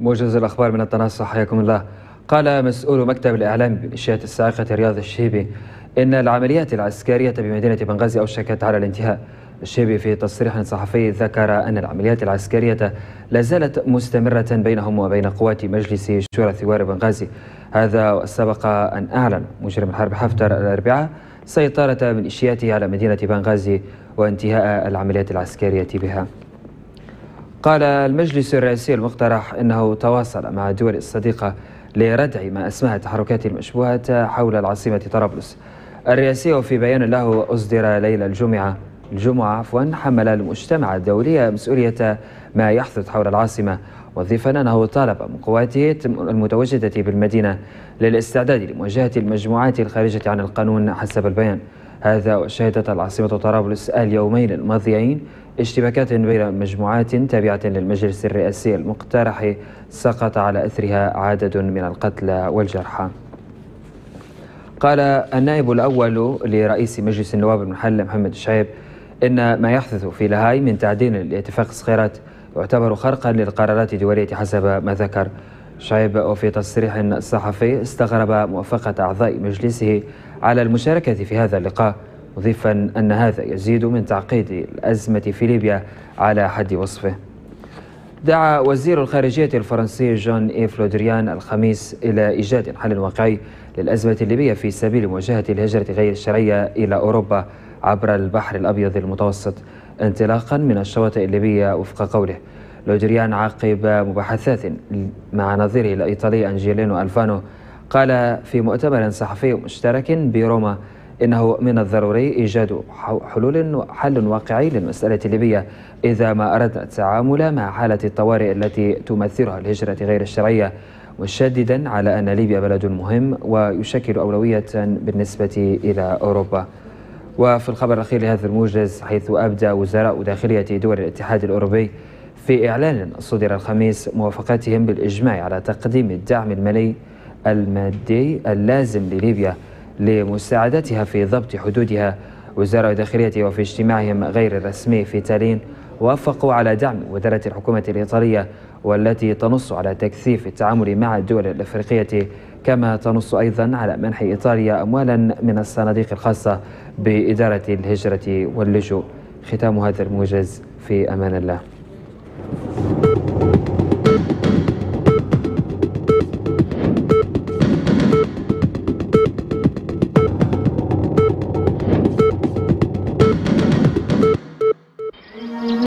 موجز الأخبار من التنصح حياكم الله. قال مسؤول مكتب الإعلام بميليشيات السائقة رياض الشيبي إن العمليات العسكرية بمدينة بنغازي أوشكت على الانتهاء. الشيبي في تصريح صحفي ذكر أن العمليات العسكرية لا زالت مستمرة بينهم وبين قوات مجلس شورى ثوار بنغازي. هذا سبق أن أعلن مجرم الحرب حفتر الأربعاء سيطرة ميليشياته على مدينة بنغازي وانتهاء العمليات العسكرية بها قال المجلس الرئاسي المقترح إنه تواصل مع الدول الصديقة لردع ما أسمها التحركات المشبوهه حول العاصمة طرابلس. الرئاسي وفي بيان له أصدر ليلة الجمعة الجمعة عفوا حمل المجتمع الدولي مسؤولية ما يحدث حول العاصمة مضيفا أنه طالب من قواته المتواجدة بالمدينة للاستعداد لمواجهة المجموعات الخارجة عن القانون حسب البيان. هذا وشهدت العاصمة طرابلس اليومين الماضيين اشتباكات بين مجموعات تابعة للمجلس الرئاسي المقترح سقط على أثرها عدد من القتلى والجرحى قال النائب الأول لرئيس مجلس النواب المحل محمد شعيب إن ما يحدث في لاهاي من تعديل لاتفاق صخيرات يعتبر خرقا للقرارات الدولية حسب ما ذكر شعيب وفي تصريح صحفي استغرب موافقة أعضاء مجلسه على المشاركة في هذا اللقاء مضيفا أن هذا يزيد من تعقيد الأزمة في ليبيا على حد وصفه. دعا وزير الخارجية الفرنسي جون إيف لودريان الخميس إلى إيجاد حل واقعي للأزمة الليبية في سبيل مواجهة الهجرة غير الشرعية إلى أوروبا عبر البحر الأبيض المتوسط انطلاقا من الشواطئ الليبية وفق قوله. لودريان عقب مباحثات مع نظيره الإيطالي أنجيلينو ألفانو قال في مؤتمر صحفي مشترك بروما إنه من الضروري إيجاد حلول حل واقعي للمسألة الليبية إذا ما أردنا التعامل مع حالة الطوارئ التي تمثلها الهجرة غير الشرعية مشددا على أن ليبيا بلد مهم ويشكل أولوية بالنسبة إلى أوروبا. وفي الخبر الأخير لهذا الموجز حيث أبدى وزراء داخلية دول الاتحاد الأوروبي في إعلان صدر الخميس موافقتهم بالإجماع على تقديم الدعم المالي المادي اللازم لليبيا لمساعدتها في ضبط حدودها. وزراء الداخلية وفي اجتماعهم غير الرسمي في تالين وافقوا على دعم مبادرة الحكومة الإيطالية والتي تنص على تكثيف التعامل مع الدول الأفريقية كما تنص أيضا على منح إيطاليا أموالا من الصناديق الخاصة بإدارة الهجرة واللجوء. ختام هذا الموجز في أمان الله.